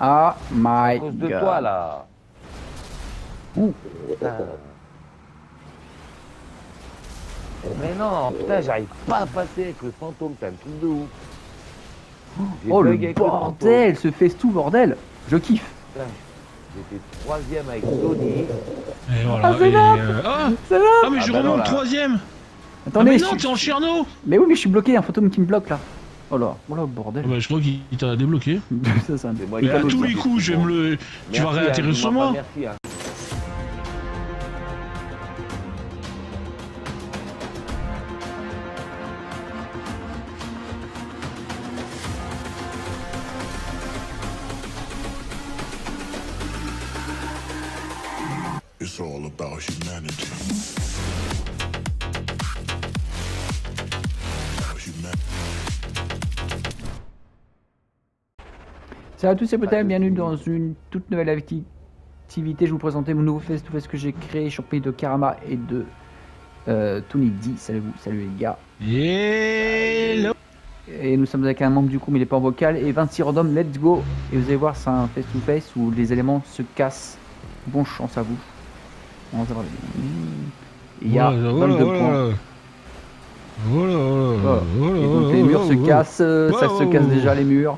Ah À my cause de god. toi, là. Ouh. Putain. Mais non, putain, j'arrive pas à passer avec le fantôme, t'as un truc de ouf. Oh le bordel, ce tout bordel. Je kiffe. J'étais troisième avec Tony. Et voilà. Ah, c'est là. euh, ah, ah, mais Ah je bah non, remonte troisième. Ah, Attendez, mais non, suis- t'es en Chierno. mais oui, mais je suis bloqué, il y a un fantôme qui me bloque là. Oh là, oh là, bordel. Ah bah, je crois qu'il t'a débloqué. ça, moi Mais à tous les coups, je vais me le. Tu vas réatterrir sur moi. Merci, hein. Salut à tous, c'est Potem, bienvenue dans une toute nouvelle acti- activité. Je vous présenter mon nouveau face-to-face que j'ai créé, champion de Karama et de euh. Salut vous, salut les gars. Hello. Et nous sommes avec un membre du coup, mais il est pas en vocal. Et 26 random, let's go. Et vous allez voir, c'est un face-to-face où les éléments se cassent. Bon chance à vous. On va Et Il y a Voilà, 22 voilà, points. voilà. Voilà, voilà, Voilà. voilà, Et donc voilà, les murs se cassent, euh, ça se casse déjà les murs.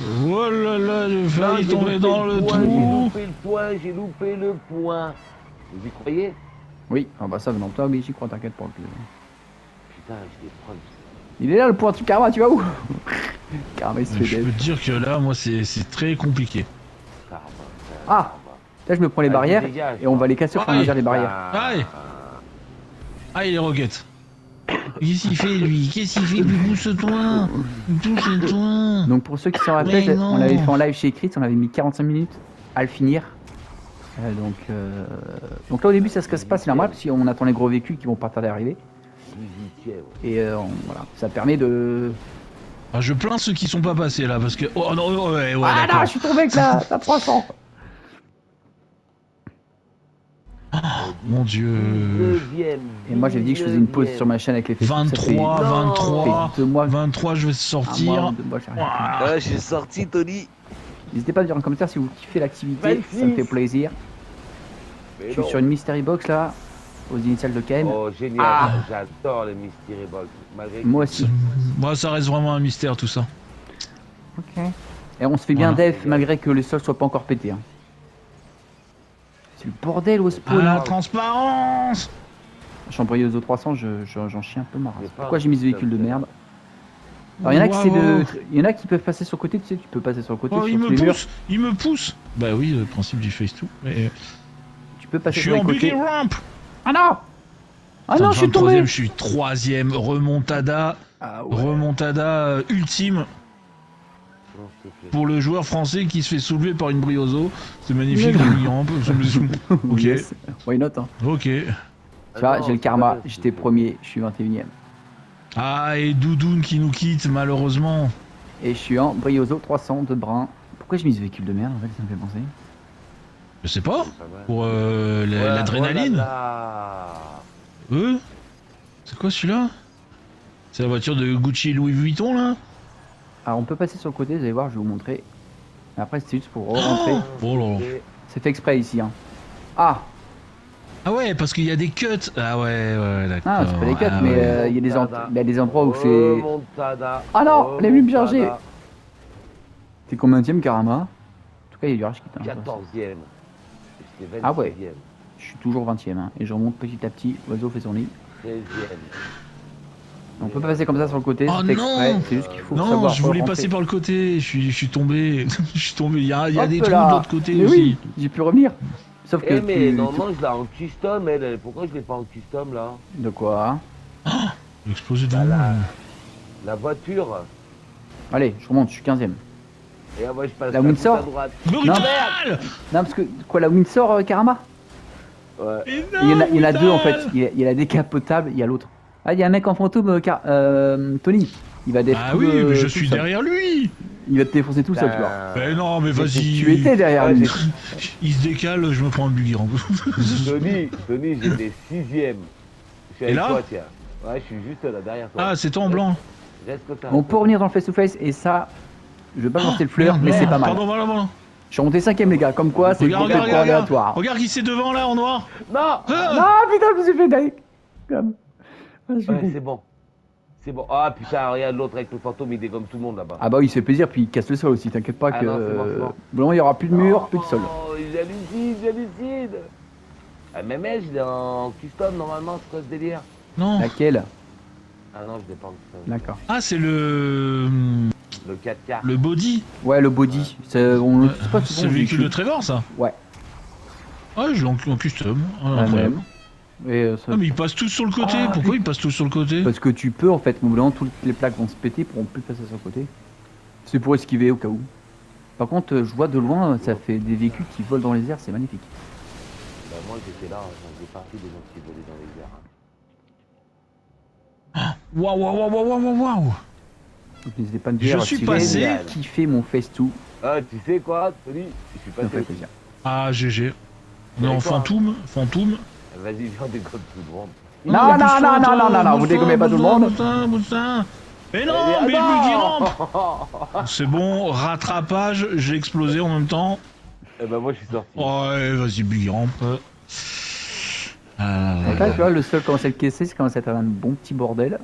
Voilà, là, j'ai Non, failli tomber dans le le point, J'ai trou. loupé le point, j'ai loupé le point. Vous y croyez? Oui, ah bah ça venant de toi, mais j'y crois, t'inquiète pas. que- Putain, j'ai des preuves. Il est là le point du Karama, tu vas où? Karama il se fait Je peux te dire que là, moi, c'est c'est très compliqué. Karma, Ah. karma. Là je me prends les Vas-y, barrières dégage, et on va les casser au fur et à mesure les barrières. Ah. Aïe. Ah, il est roquette. Qu'est-ce qu'il fait, lui? Qu'est-ce qu'il fait? Pousse-toi. Pousse-toi. Donc pour ceux qui s'en rappellent, on l'avait fait en live chez Chris, on avait mis 45 minutes à le finir. Euh, donc, euh, donc là au début ça se casse pas, c'est normal parce qu'on attend les gros véhicules qui vont pas tarder à arriver. Et euh, on- voilà, ça permet de... Ah, je plains ceux qui sont pas passés là parce que. Oh non, ouais, ouais, ah là, je suis tombé avec la, la 300 Mon dieu. Et moi j'ai dit que je faisais une pause sur ma chaîne avec les Facebook. Ça fait- 23, Non. 23. ça fait deux mois, 23, je vais sortir. mois, j'ai. Ah, sorti Tony. N'hésitez pas à dire en commentaire si vous kiffez l'activité, ça me 26. fait plaisir. Mais Je suis non. sur une mystery box là, aux initiales de Ken. Oh, génial. Ah. J'adore les Mystery Box. Malgré Moi aussi. Moi, ça reste vraiment un mystère tout ça. Ok. Et on se fait bien Voilà. def malgré que le sol soit pas encore pété. hein. C'est le bordel au spawn. Ah, la transparence Chambrioso 300, je- je- j'en chie un peu marre. Pourquoi j'ai mis ce véhicule de merde Alors il y en a qui c'est de... il y en a qui peuvent passer sur le côté, tu sais, tu peux passer sur le côté Oh, sur il me murs. pousse Il me pousse Bah oui, le principe du face-to. Mais Tu peux je passer suis sur les en buggy côtés. ramp Ah non Ah non, je suis tombé 23e, Je suis troisième. Remontada. Ah ouais. Remontada euh, ultime Non, s'il te plaît. Pour le joueur français qui se fait soulever par une Briozo. C'est magnifique, Mais non. le buggy ramp. Ok. Yes. Why not hein. Ok. Tu Ah vois, j'ai le karma, j'étais premier, je suis 21ème. Ah, et Doudoune qui nous quitte, malheureusement. Et je suis en Briozo 300 de brun. Pourquoi j'ai mis ce véhicule de merde en fait, ça me fait penser Je sais pas. Pour euh, Voilà, l'adrénaline. voilà. Euh C'est quoi celui-là? C'est la voiture de Gucci et Louis Vuitton là? Alors on peut passer sur le côté, vous allez voir, je vais vous montrer. Après c'est juste pour rentrer. Oh. Et- C'est fait exprès ici. Hein. Ah Ah ouais, parce qu'il y a des cuts. Ah ouais, ouais, d'accord. Ah, c'est pas des cuts, Ah mais ouais. euh, il y, a des en- Remontada. il y a des endroits où c'est. Ah non, les Remontada. G. T'es combien de Karama? En tout cas, il y a du rage qui t'a. 14e. J'étais Ah ouais. 26e. Je suis toujours 20ème. Hein, et je remonte petit à petit. L'oiseau fait son lit. 13e. On peut pas passer comme ça sur le côté. Oh c'est exprès. non C'est juste qu'il faut Non, savoir. je voulais rentrer. passer par le côté. Je suis, je suis tombé. je suis tombé. Il y a, il y a Hop des trous là. de l'autre côté Mais aussi. oui, j'ai pu revenir. Sauf que. Eh mais tu- normalement je l'ai en custom elle. Pourquoi je l'ai pas en custom là? De quoi? J'ai explosé de Bah. La voiture. Allez, je remonte, je suis 15ème. Et là, moi je passe La Windsor à droite. Brutal Non, parce que. Quoi, la Windsor euh, Karama? Ouais. Il y en a, non, il y en a deux en fait. Il y a, il y a la décapotable, il y a l'autre. Ah, il y a un mec en fantôme, euh, car- euh, Tony. Il va défoncer. Ah oui, mais je suis derrière lui. Il va te défoncer tout seul, tu vois. Mais non, mais vas-y. Tu étais derrière Ouais, lui. Il se décale, je me prends un buggy ramp. Tony, Tony, j'étais 6ème. Je suis Et avec là toi, tiens. Ouais, je suis juste là derrière toi. Ah, c'est toi en blanc. On peut revenir dans le face-to-face et ça, Je vais pas lancer le fleur, mais c'est pas mal. Pardon, pardon, pardon. Je suis remonté cinquième, les gars. Comme quoi, c'est Regarde, regarde, aléatoire. Regarde qui c'est devant là en noir. Non Ah Ah putain, je me suis fait dingue. Comme. Ah, Ouais, c'est bon. C'est bon. Ah putain, regarde l'autre avec le fantôme, il dégomme tout le monde là-bas. Ah bah oui, il se fait plaisir, puis il casse le sol aussi. T'inquiète pas Ah que. non, c'est bon, c'est bon. Bon, il y aura plus de mur, plus de sol. Oh, j'hallucine, j'hallucine. Ah, même elle, je l'ai en custom normalement, c'est quoi ce délire? Non. Laquelle? Ah non, je en custom. D'accord. Ah, c'est le. Le 4K. Le body. Ouais, le body. C'est on le c'est pas C'est souvent le véhicule de. Trevor, ça? Ouais. Ouais, je l'ai en, en custom. Ah, Ah, incroyable. même. Et, euh, ça- Ah, mais ils passent tous sur le côté. Ah, Pourquoi ils passent tous sur le côté? Parce que tu peux en fait, moment, toutes les plaques vont se péter, pourront plus passer sur le côté. C'est pour esquiver au cas où. Par contre, euh, je vois de loin, ça fait des véhicules qui volent dans les airs, c'est magnifique. Bah, moi j'étais là, j'en faisais partie des gens qui volaient dans les airs. hein. Waouh, waouh, waouh, waouh, waouh, waouh Donc n'hésitez pas à me Je dire suis passé- avez kiffé mon face tout, Ah, tu sais quoi, Tony? Je suis passé fait. Ah, GG. Non, D'accord. fantôme, fantôme. Vas-y, viens, on dégomme tout le monde. Non, non, non, non, non, non, non, vous dégommez pas tout le monde. Mais non, Ah, mais non lui qui rentre C'est bon, rattrapage, j'ai explosé en même temps. Eh ben moi je suis sorti. Ouais, vas-y, Buggy rampe. Ah, Donc là, tu vois, le sol commence à le caisser, ça commence à être un bon petit bordel.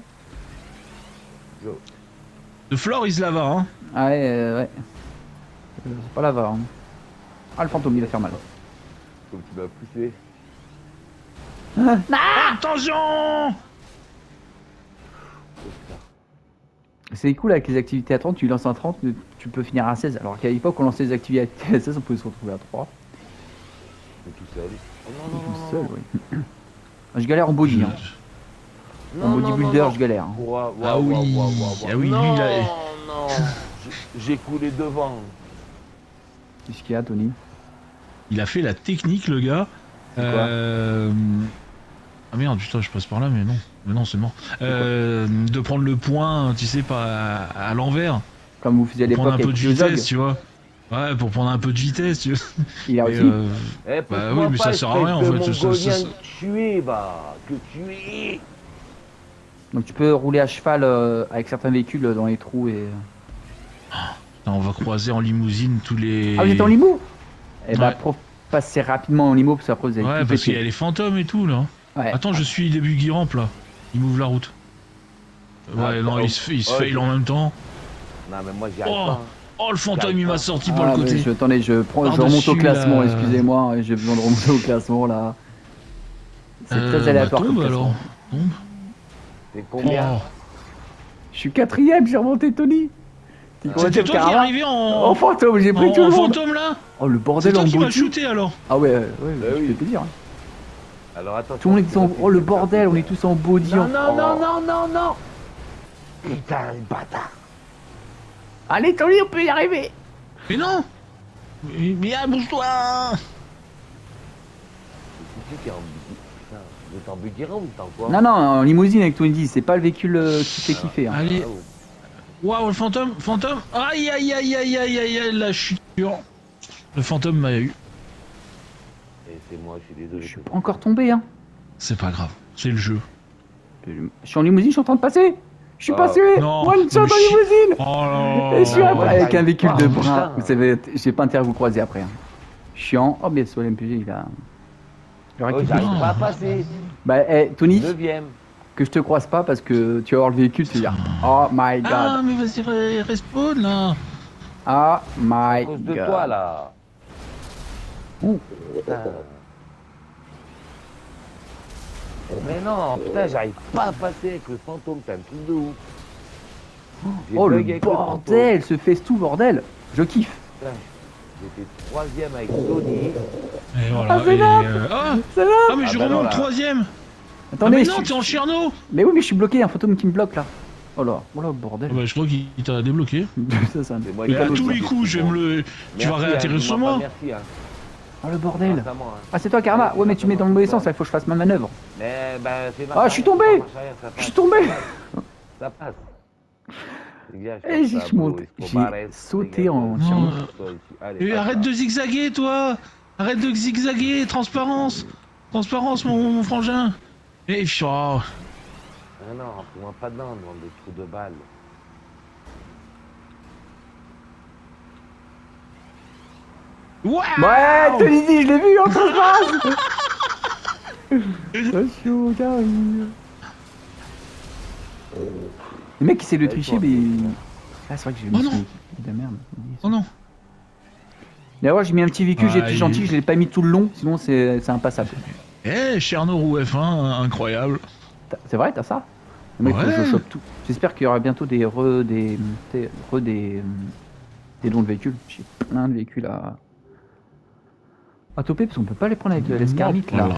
The floor is lava, hein. Ah ouais, euh, ouais. Euh, C'est pas là va. Hein. Ah, le fantôme, il va faire mal. Comme tu m'as poussé. Attention C'est cool avec les activités à 30, tu lances un 30, mais tu peux finir à 16. Alors qu'à l'époque, on lançait les activités à 16, on pouvait se retrouver à 3. Mais tout seul. Oh, non, non, Tout non, seul, non. oui. Je galère en body. Hein. En Non, bodybuilder, je galère. hein. Ouah, ouah, Ah oui. ouah, ouah, ouah. Ah oui, lui, non, il a- non. J'ai- J'ai coulé devant. Qu'est-ce qu'il y a, Tony? Il a fait la technique, le gars. quoi? Euh... Ah merde, putain, je passe par là, mais non. Mais non, c'est mort. Euh, de prendre le point, tu sais, pas à, à l'envers. Comme vous faisiez à Pour prendre l'époque un peu de vitesse, tu vois. Ouais, pour prendre un peu de vitesse, tu vois. il a aussi. euh, Eh, Bah oui, mais ça sert à rien, en fait, ça- ça- ça- que tu es, bah. Que tu es. Donc tu peux rouler à cheval euh, avec certains véhicules dans les trous et. Putain, on va croiser en limousine tous les. Ah, vous êtes en limo? Eh bah, Ouais. pour passer rapidement en limo, parce qu'après vous allez Ouais, parce qu'il y a les fantômes et tout, là. Ouais. Attends, je suis début Guy rampe, là. Il m'ouvre la route. Ouais, Ah, non, il se, fait- il se oh, fail je- en même temps. Non, mais moi j'y arrive Oh. pas. hein. Oh, le fantôme, il m'a sorti par Ah, le mais côté. je, attendez, je, prends, je remonte au classement, excusez-moi, j'ai besoin de remonter au classement là. C'est Euh, très aléatoire bah, tombe, alors. Tombe. C'est combien Oh. Je suis quatrième, j'ai remonté Tony. T'es C'était toi qui est arrivé en, fantôme, j'ai pris en- tout le en fantôme là Oh le C'est bordel toi en qui m'as body. shooté alors Ah ouais, ouais, ouais, Bah je oui. peux te dire. hein. Alors attends. Tout le monde est en... Oh le bordel, on est tous en body. Non, en- non, Oh. non, non, non, non. Putain, le bâtard. Allez Tony, on peut y arriver. Mais non ah, bouge-toi C'est qui qui est en buggy Putain, vous êtes en ou vous êtes en quoi Non, non, en limousine avec Tony, c'est pas le véhicule euh, qui fait kiffer. hein. Allez, waouh, le fantôme, fantôme Aïe, aïe, aïe, aïe, aïe, aïe, aïe, la chute Le fantôme m'a eu. C'est moi, je suis désolé. Je suis pas encore tombé, hein. C'est pas grave, c'est le jeu. Je suis en limousine, je suis en train de passer. Je suis Ah, passé. non, One shot mais en limousine. Oh Et je suis après avec un véhicule de Ah, brun. putain. Vous savez, j'ai pas intérêt à vous croiser après. hein. Chiant. Oh, bien sûr, l'MPG, il a. Il aurait Oh, j'arrive pas à passer. Bah, eh, Tony, Neuvième. que je te croise pas parce que tu vas voir le véhicule, tu vas dire Oh my Ah, god. mais vas-y, re- respawn là Oh À my cause de toi, là. Ouh. Putain. Mais non, putain, j'arrive pas à passer avec le fantôme, t'as un truc de ouf. Oh le bordel, ce tout bordel. Je kiffe. J'étais troisième avec Tony. Et voilà, Ah, c'est là euh, ah, va ah, mais Ah je bah non, remonte là. troisième Ah, Attendez, mais je non, t'es en Cherno mais oui, mais je suis bloqué, il y a un fantôme qui me bloque là. Oh là, oh là, bordel. Ah bah, je crois qu'il t'a débloqué. ça, ça. C'est moi Mais à tous les coups, je vais me le... Tu vas réatterrir hein, sur dis-moi moi Merci, hein. Oh le bordel. Hein. Ah, c'est toi, Karma. Ouais, mais tu mets dans le mauvais sens, là, il faut que je fasse ma manœuvre. Mais bah, c'est Ah, je suis tombé. Je suis tombé. Ça passe. Je pense j'ai sauté gars. en Et passe arrête de zigzaguer, toi. Arrête de zigzaguer, transparence. Transparence, mon, mon frangin. Et oh, Ah non, rentre-moi pas dedans, demande de trou de balle. Waouh. Ouais, Tony dit, je l'ai vu en transpasse Attention, j'arrive. Le mec essaie de tricher, mais. Ah, c'est vrai que j'ai Oh mis non. ce- de la merde. Oh non D'ailleurs, j'ai mis un petit véhicule, j'ai Ah, été il- gentil, je l'ai pas mis tout le long, sinon c'est c'est impassable. Eh, Cherno roue F1, incroyable. C'est vrai, t'as ça? Le mec, faut que Ouais. je chope tout. J'espère qu'il y aura bientôt des re des des re des, des dons de véhicules. J'ai plein de véhicules à à toper parce qu'on peut pas les prendre avec le LS Carmite là.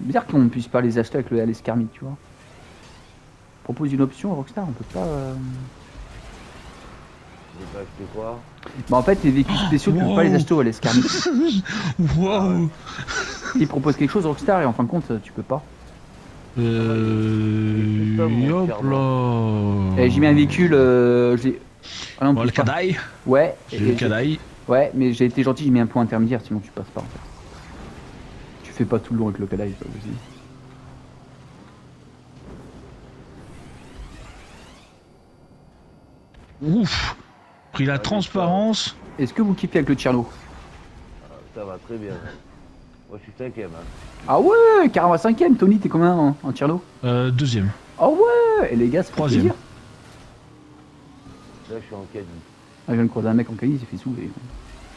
Bizarre qu'on puisse pas les acheter avec le LS tu vois. Propose une option Rockstar, on peut pas. euh, J'ai pas acheté quoi? Bah en fait les véhicules spéciaux tu peux pas les acheter au LS Carmite. Waouh Ils proposent quelque chose Rockstar et en fin de compte tu peux pas. Euh. Hop là Et j'ai mis un véhicule. Euh, j'ai. Ah non, Bon, le plus pas. Kadaï. Ouais. J'ai et- le Kadaï. Ouais, mais j'ai été gentil, j'ai mis un point intermédiaire, sinon tu passes pas en fait. Fais pas tout le long avec le aussi. Ouf Pris la transparence. Est-ce que vous kiffez avec le Tcherno? Ça va très bien. Moi je suis cinquième. Hein. Ah ouais, carrément 5ème, Tony, t'es combien en, en Tcherno? Euh, deuxième. Ah ouais, et les gars, c'est Troisième. Là je suis en caddie. Ah, je viens de croiser un mec en Cali, il s'est fait soulever.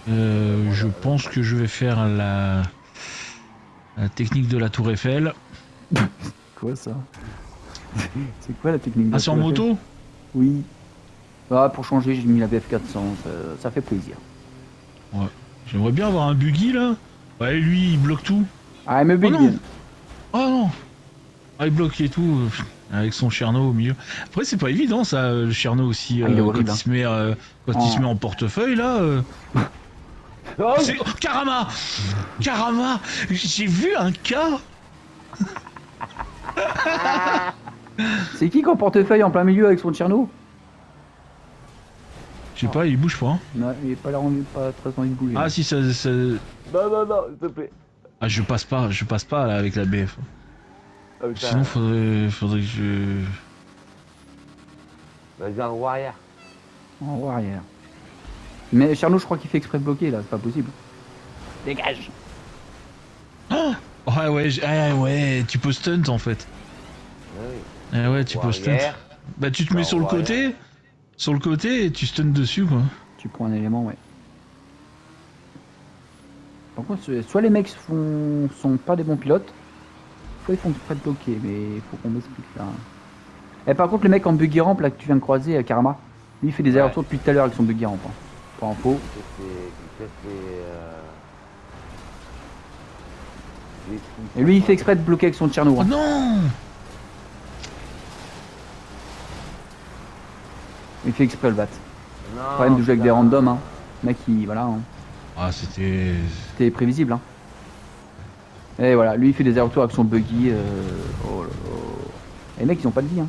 Euh, je pense que je vais faire la, la technique de la Tour Eiffel. Quoi ça C'est quoi la technique de Ah, la c'est en Eiffel moto Oui. Ah, pour changer, j'ai mis la BF400, ça, ça fait plaisir. J'aimerais bien avoir un buggy là. Ouais, lui il bloque tout. Ah, mais Oh big non. Oh non Ah, il bloque et tout. Avec son Cherno au milieu. Après, c'est pas évident ça, le Cherno aussi. Ah, il euh, horrible, quand hein. il se met, euh, quand il Oh. se met en portefeuille là. euh, Oh, c'est- oh, Karama Karama J'ai vu un cas C'est qui qui en portefeuille en plein milieu avec son Tcherno Je sais pas, il bouge pas. hein. Non, il est pas, là, pas très envie de bouger. Ah si, ça, ça- Non, non, non, s'il te plaît. Ah, je passe pas, je passe pas là, avec la BF. Ah. Sinon, faudrait, faudrait que je. Vas-y en roue arrière. En haut arrière. Mais Charlot, je crois qu'il fait exprès de bloquer là, c'est pas possible. Dégage Ouais, ouais, j'- ah, ouais, tu peux stunt en fait. Ah oui. Ah ouais, tu peux stunt. Bah, tu te mets sur le ouais. côté, sur le côté et tu stun dessus quoi. Tu prends un élément, ouais. Par contre, soit- les mecs font, sont pas des bons pilotes, soit ils font exprès de bloquer, mais il faut qu'on m'explique là. Et par contre, le mec en buggy ramp là que tu viens de croiser, euh, Karma, lui il fait des Ouais. allers-retours depuis tout à l'heure avec son buggy ramp. Hein. Les trucs. Et lui il fait exprès de bloquer avec son Tcherno. Oh hein. non Il fait exprès le bat. Non, Problème de jouer avec des randoms, hein. Le mec il. Voilà. hein. Ah, c'était. C'était prévisible. Hein. Et voilà, lui il fait des allers-retours avec son buggy. euh, Oh là là. Et les mecs ils ont pas de vie. Hein.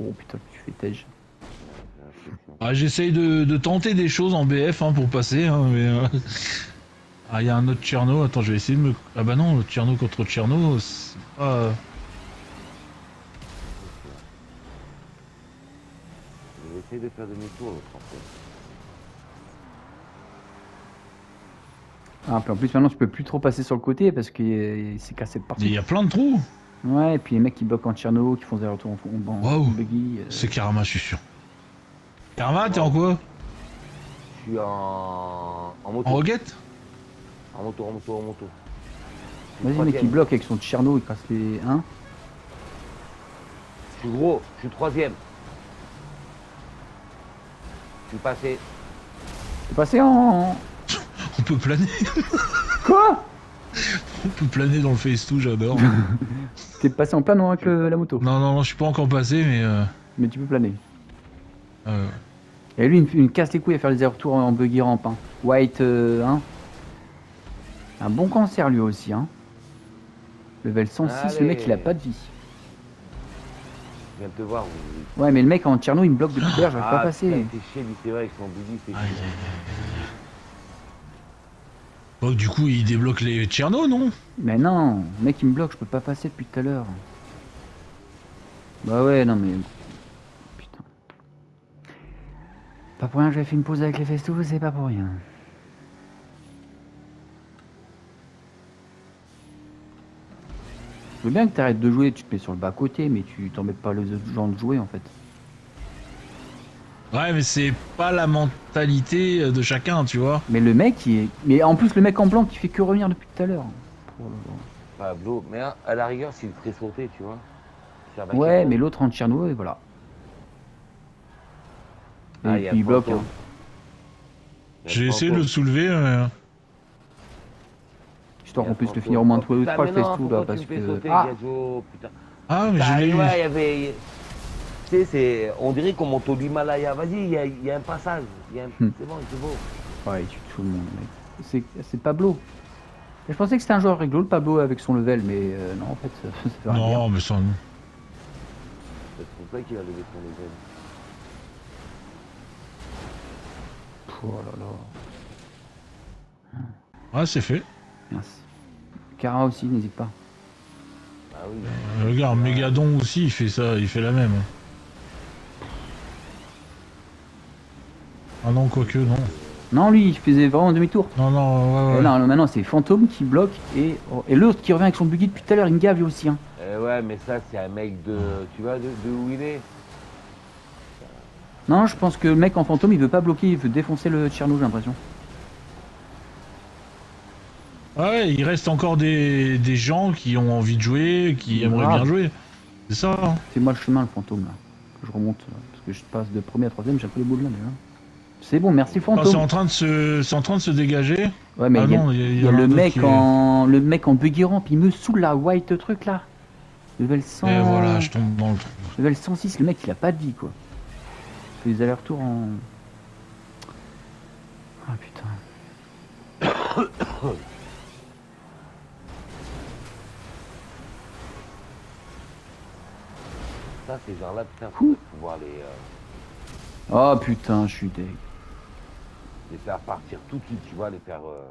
Oh putain, tu fais tège. Ah, j'essaye de, de tenter des choses en BF hein, pour passer, hein, mais. euh, Ah, il y a un autre Tcherno, attends, je vais essayer de me. Ah bah non, le Tcherno contre Tcherno, c'est pas. Je vais essayer de faire demi-tour l'autre en fait. Ah, puis en plus maintenant tu peux plus trop passer sur le côté parce qu'il s'est cassé de partout. Il y a plein de trous Ouais, et puis les mecs qui bloquent en Tcherno, qui font des retours en fond, en Waouh. buggy. euh, C'est Karama, je suis sûr. T'es en quoi Je suis en, en moto. En roquette En moto, en moto, en moto. Vas-y, mec qui troisième. bloque avec son Tcherno, il casse les 1. Je suis gros, je suis troisième. Je suis passé. T'es passé en. On peut planer, Quoi on peut planer dans le face tout, j'adore. T'es passé en plein non avec le- la moto. non, non, non, je suis pas encore passé, mais. Euh, Mais tu peux planer. euh, Et lui, il me- il me casse les couilles à faire des allers-retours en buggy ramp. Hein. White, euh, hein. Un bon cancer lui aussi, hein. Level 106, le mec il a pas de vie. Je viens de te voir. vous- Ouais, mais le mec en Tcherno il me bloque depuis tout l'heure, j'arrive pas passer. putain, t'es chier, lui, c'est vrai, avec son buggy, c'est aïe, aïe, chier. aïe, aïe. Bon, du coup, il débloque les Tcherno, non? Mais non, le mec il me bloque, je peux pas passer depuis tout à l'heure. Bah ouais, non mais. Pas pour rien, j'avais fait une pause avec les festous, c'est pas pour rien. Je veux bien que t'arrêtes de jouer, tu te mets sur le bas côté, mais tu t'embêtes pas les autres gens de jouer en fait. Ouais, mais c'est pas la mentalité de chacun, tu vois. Mais le mec, il est. Mais en plus, le mec en blanc qui fait que revenir depuis tout à l'heure. Pablo, mais à la rigueur, c'est le très sauté, tu vois. Ouais, mais l'autre en Tchernobyl, et voilà. Et Ah, il puis il bloque. Hein. J'ai essayé de le soulever, mais... Histoire qu'on puisse Fantôme. finir au moins toi ou Putain, trois le non, festo là, parce que. sauter, Ah. Ah, mais je Ah, l'ai eu. ouais, il y avait. Tu sais, c'est. On dirait qu'on monte au l'Himalaya. Vas-y, il y, a- il y a un passage. Un- Hmm. C'est bon, c'est beau. Ouais, il tue tout le monde, mec. C'est- C'est Pablo. Je pensais que c'était un joueur rigolo, le Pablo, avec son level, mais euh, non, en fait, ça, ça fait rien dire. Non, mais ça... C'est pour ça qu'il a levé son level. Oh là là. Ouais, c'est fait. Merci. Kara aussi, n'hésite pas. Ah oui. Euh, Regarde, Mégadon aussi, il fait ça, il fait la même. Ah non, quoique, non. Non, lui, il faisait vraiment demi-tour. Non, non, ouais, ouais. Non, non, maintenant, c'est Fantôme qui bloque et, oh, et l'autre qui revient avec son buggy depuis tout à l'heure, il me gave lui aussi. Hein. Eh ouais, mais ça, c'est un mec de. Tu vois, de, de où il est? Non, je pense que le mec en Fantôme, il veut pas bloquer, il veut défoncer le Tcherno, j'ai l'impression. Ouais, il reste encore des, des gens qui ont envie de jouer, qui aimeraient Grave. bien jouer. C'est ça, hein. C'est moi le chemin, le Fantôme, là. Je remonte, là, parce que je passe de premier à troisième, j'ai un peu les boules là, déjà. C'est bon, merci Ah, c'est Fantôme. en train de se, c'est en train de se dégager. Ouais, mais ah il y a, non, il y a, il y a en le mec qui- en le mec en buggy ramp, il me saoule la white truc là. Level 100. Et voilà, je tombe dans le trou. Level 106, le mec il a pas de vie quoi. Il fait des allers-retours en. Ah putain. Ça, ces gens-là, putain, faut pouvoir les, euh, Oh putain, je suis deg. les faire partir tout de suite, tu vois, les faire. euh,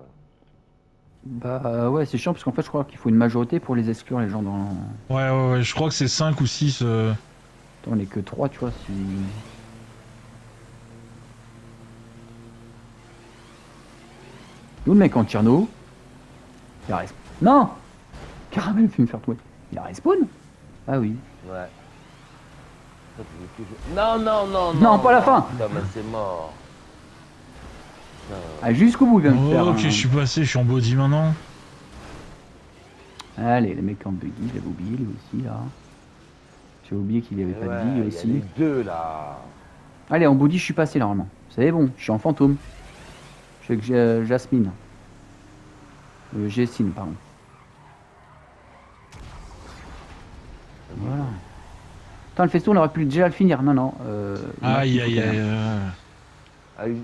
Bah ouais, c'est chiant parce qu'en fait je crois qu'il faut une majorité pour les exclure les gens dans. Ouais, ouais, ouais, je crois que c'est 5 ou 6. euh, Attends, on est que 3, tu vois. Si... Le mec en Tierno Il a respawn. Non Caramel fait me faire tomber. Il a respawn Ah oui. Ouais. Non, non, non, non. Non, pas la fin. Putain, mais c'est mort. Ah, jusqu'au bout, il vient de Oh, faire. ok, un- je suis passé, je suis en body maintenant. Allez, le mec en buggy, il avait oublié lui aussi là. J'ai oublié qu'il avait Eh pas de vie il y a aussi. les deux là. Allez, en body, je suis passé normalement. C'est bon, je suis en fantôme. Ja- Jasmine. Euh, Jessine, pardon. Voilà. Putain, le festo, on aurait pu déjà le finir. Non, non. Euh, Aïe, aïe, aïe. euh, oui.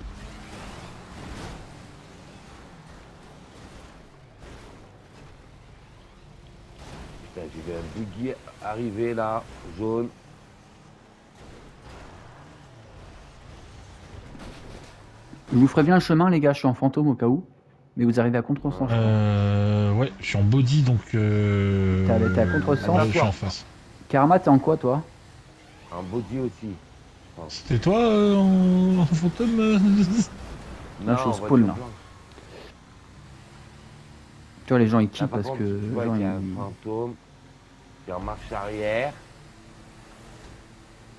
Putain, j'ai vu un buggy arriver là, jaune. Je vous ferai bien le chemin, les gars. Je suis en fantôme au cas où. Mais vous arrivez à contre-sens. je crois. Euh, ouais, je suis en body donc. Euh... T'as- t'es à contresens ouais, je suis en face. Karma, t'es en quoi, toi? Un body aussi. C'était toi euh, en... en fantôme euh Moi, je suis au en spawn, là. Tu vois, les gens ils Là, kiffent par parce contre, que. tu vois genre, qu'il y a un fantôme qui est en marche arrière.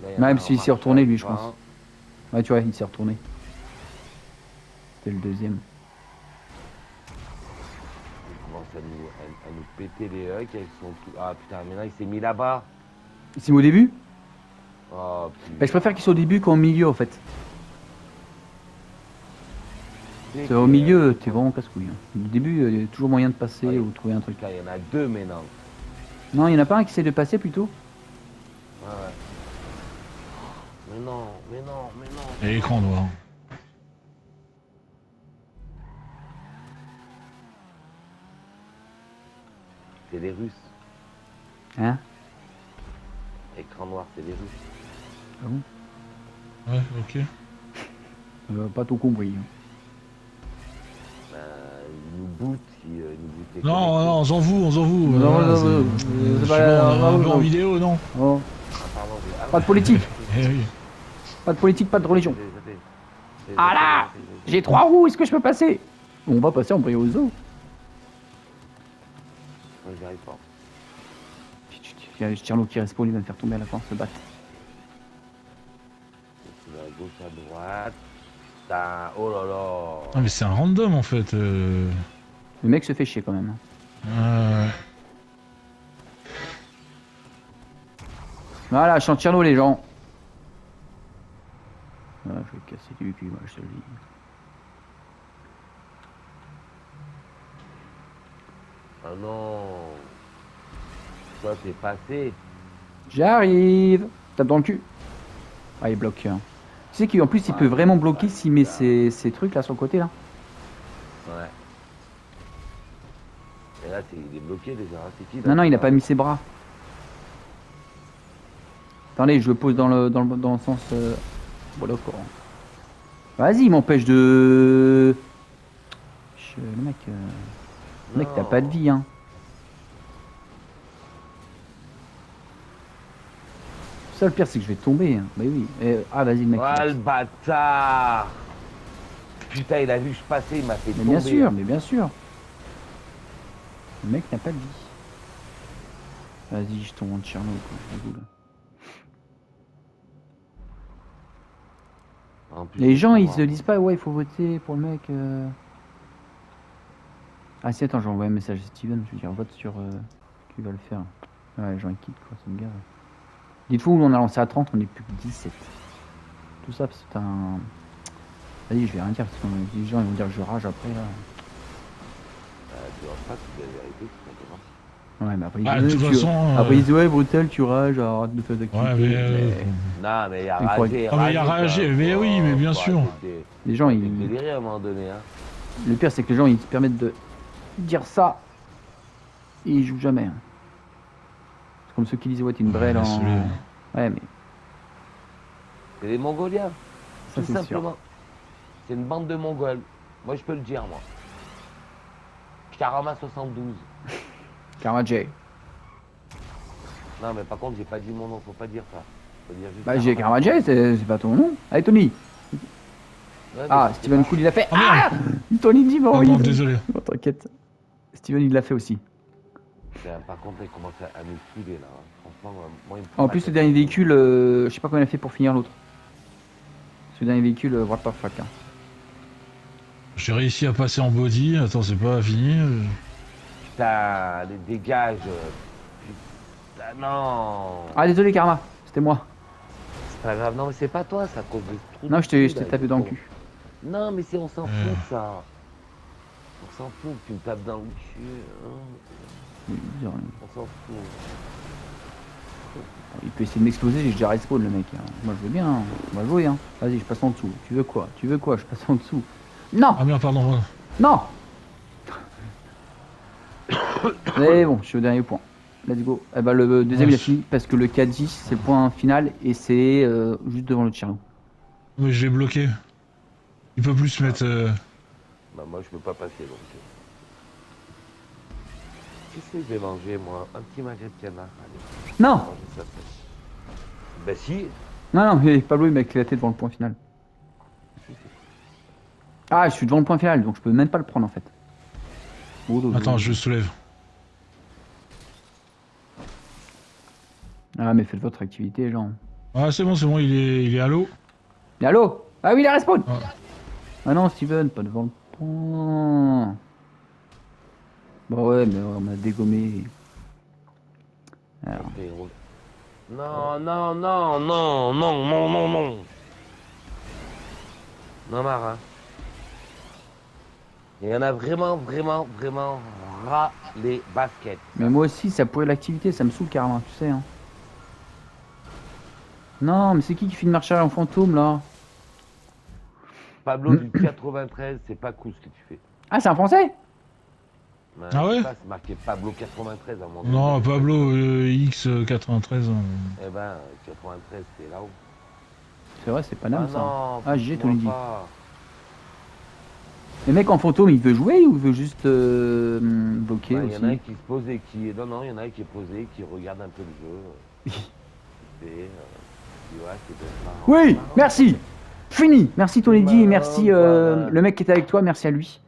Là, il en Même en s'il s'est retourné, lui, je pense. Ouais, tu vois, il s'est retourné. C'est le deuxième. Il commence à nous, à, à nous péter les hucs avec son. Ah putain, maintenant il s'est mis là-bas. C'est au début Oh bah, putain. Je préfère qu'il soit au début qu'au milieu, en fait. C'est au milieu, t'es vraiment casse-couille. hein. Au début, il y a toujours moyen de passer Ouais. ou de trouver un truc. Il y en a deux maintenant. Non, il y en a pas un qui essaie de passer plutôt Ouais, ouais. Mais non, mais non, mais non. Et écran noir. C'est les Russes. Hein Écran noir, c'est les Russes. Ouais, ok. euh, Pas tout compris. hein. Ben, ils nous bootent, ils, euh, nous bootent Non, non, on s'en fout, on s'en fout. Non, non, c'est- non, je c'est pas- bon, non, non, en non. vidéo, non Oh, Ah, pardon, j'ai- pas de politique, Eh oui. pas de politique, pas de religion. Ah là. J'ai trois roues, est-ce que je peux passer? On va passer en briozo. Ouais, j'y arrive pas. Il y a Tcherno qui respawn, il va me faire tomber à la fin, se battre. Tu vas à gauche, à droite. Putain, oh là là. Ah mais c'est un random en fait. euh. Le mec se fait chier quand même. Euh, Voilà, je suis en Tcherno les gens. Ah, je vais casser du cul, moi je te le dis. Ah non. Toi, t'es passé. J'arrive Tape dans le cul. Ah, il bloque. hein. Tu sais qu'en plus, il peut vraiment bloquer s'il met ses, ses trucs là sur le côté là. Ouais. Et là, t'es- il est bloqué déjà. hein. C'est qui là Non, non, il a pas mis ses bras. Attendez, je le pose dans le, dans le, dans le sens. Euh... Voilà, quoi. Vas-y, il m'empêche de. Je- Le mec. euh, mec, t'as pas de vie, hein. Ça, le pire, c'est que je vais tomber. Hein. Bah oui. Eh, Ah, vas-y, le mec. Ah, le bâtard Putain, il a vu que je passais, il m'a fait Mais tomber. bien sûr, mais bien sûr. Le mec n'a pas de vie. Vas-y, je tombe en Tcherno, quoi. plus, Les gens, ils se disent pas, ouais, il faut voter pour le mec. euh. Ah, si, attends, j'ai envoyé un message à Steven. Je vais dire, vote sur euh, qui va le faire. Ouais, les gens, ils quittent, quoi, ça me gave. Dites-vous, on a lancé à 30, on est plus que 17. Tout ça, c'est un. Vas-y, je vais rien dire, parce que les gens, ils vont dire que je rage après, là. Euh, tu vois pas, c'est la vérité. Ouais, mais après, ils Ah, disent, de toute tu- façon, euh, Après, ils disent, ouais, brutal, tu rages, arrête de faire d'activité. Ouais, mais. euh, Mais Non, mais il y a ragé. Ah, mais il y a ragé, mais oui, mais bien sûr. arrêter. Les gens, ils. à un moment donné, hein. Le pire, c'est que les gens, ils se permettent de dire ça. Et ils jouent jamais. hein. C'est comme ceux qui disent, ouais, t'es une brêle Ouais, en. Ouais, mais C'est les Mongoliens, ça, tout simplement. C'est une bande de Mongols. Moi, je peux le dire, moi. Karama 72. Karma J. Non, mais par contre, j'ai pas dit mon nom, faut pas dire ça. Faut dire juste Bah, j'ai Karma J, c'est pas ton nom. Allez, Tony. Ouais, Ah, Steven Cool, il l'a fait. Ah, Ah Tony dit, bon, Pardon, il- désolé. Bon, T'inquiète. Steven, il l'a fait aussi. Putain, Par contre, il commence à à me saouler, là. hein. Franchement, euh, moi, il me prend En plus, le dernier véhicule, euh, je sais pas comment il a fait pour finir l'autre. Ce dernier véhicule, euh, what the fuck. hein. J'ai réussi à passer en body. Attends, c'est pas fini. euh. Putain, les dégages. euh, Putain, non. Ah, désolé, Karma. C'était moi. C'est pas grave, non, mais c'est pas toi, ça cause de trou Non, je t'ai tapé dans le cul. Non, mais c'est on s'en Euh. fout, ça. On s'en fout que tu me tapes dans le cul. hein. Bizarre, hein. On s'en fout. Il peut essayer de m'exploser, j'ai déjà respawn le mec. hein. Moi je veux bien, hein. on va jouer. Hein. Vas-y, je passe en dessous. Tu veux quoi? Tu veux quoi? Je passe en dessous. Non Ah merde, pardon. Non Mais bon, je suis au dernier point. Let's go. Eh ben, le deuxième Ouais, il a fini parce que le 4-10 c'est le point final et c'est euh, juste devant le Tcherno. Mais je l'ai bloqué. Il peut plus se mettre. euh, Bah, moi, je peux pas passer, donc. euh. Qu'est-ce que je vais manger, moi Un petit magret de canard. Allez, Non ça. Bah, si. Non, non, mais Pablo il m'a éclaté devant le point final. Ah, je suis devant le point final donc je peux même pas le prendre en fait. Oh. Attends, je le soulève. Ah, mais faites votre activité, gens. Ah, c'est bon, c'est bon, il est, il est à l'eau. Mais allô Ah oui, il a respawn Ah. Ah non, Steven, pas devant le point. Bon ouais, mais on m'a dégommé. Alors, Non, non, non, non, non, non, non, non. Non, Mara. Il y en a vraiment, vraiment, vraiment ras les baskets. mais moi aussi, ça pourrait l'activité, ça me saoule carrément, tu sais. Hein. Non, mais c'est qui qui fait une marche en fantôme là? Pablo du 93, c'est pas cool ce que tu fais. Ah, c'est un français? Ben, Ah ouais? ça, C'est marqué Pablo 93 à mon avis. Non, Pablo euh, X93. euh, Eh ben, 93, c'est là-haut. C'est vrai, c'est pas Ah ça. non, Ah, j'ai tout pousse-moi dit. Le mec en fantôme, il veut jouer ou il veut juste euh, bloquer Ben, Il y en a un aussi qui se pose et qui. Non, non, il y en a un qui est posé, qui regarde un peu le jeu. et, euh, qui, ouais. Oui, Marrant. merci Fini Merci Tony D, Bah, merci euh, le mec qui était avec toi, merci à lui.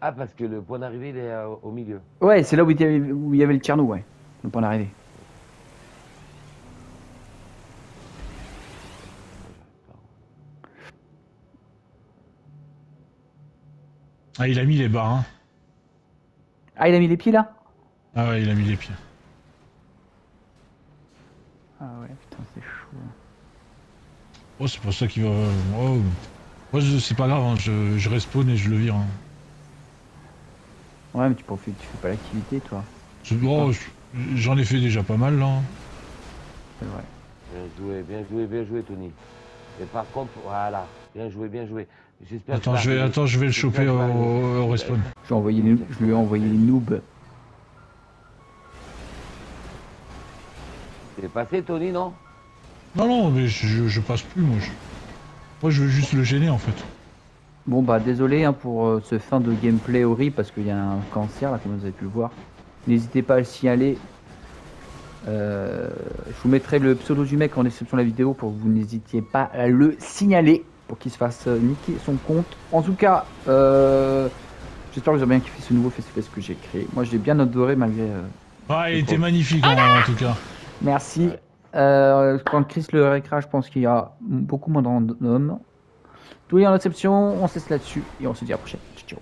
Ah, parce que le point d'arrivée, il est euh, au milieu. Ouais, c'est là où il y avait, où il y avait le Tcherno, ouais. Le point d'arrivée. Ah, il a mis les barres, hein. Ah, il a mis les pieds là? Ah ouais, il a mis les pieds. Ah ouais. Oh, c'est pour ça qu'il va. Oh. Moi, je- c'est pas grave, hein, je, je respawn et je le vire. hein. Ouais, mais tu, profites, tu fais pas l'activité, toi. Je- oh, je- J'en ai fait déjà pas mal, là. C'est vrai. Bien joué, bien joué, bien joué, Tony. Et par contre, voilà, bien joué, bien joué. J'espère que Attends, je vais, arriver. attends, je vais le choper au, respawn. Envoyé les- je lui ai envoyé les noobs. C'est passé, Tony, non? Non, non, mais je, je- je passe plus, moi. Je... Moi, je veux juste le gêner, en fait. Bon bah désolé hein, pour euh, ce fin de gameplay horrible parce qu'il y a un cancer là comme vous avez pu le voir. N'hésitez pas à le signaler. Euh, je vous mettrai le pseudo du mec en description de la vidéo pour que vous n'hésitiez pas à le signaler pour qu'il se fasse euh, niquer son compte. En tout cas, euh, j'espère que vous avez bien kiffé ce nouveau face que j'ai créé. Moi je l'ai bien adoré malgré... euh, Ah, il était magnifique, en, en tout cas. Merci. Euh, quand Chris le récra, je pense qu'il y a beaucoup moins de random. Tout est en réception, on se laisse là-dessus et on se dit à la prochaine. Ciao,